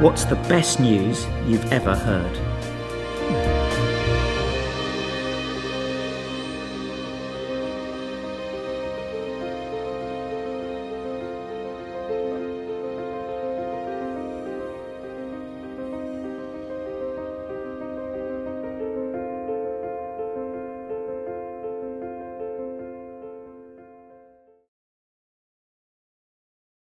What's the best news you've ever heard?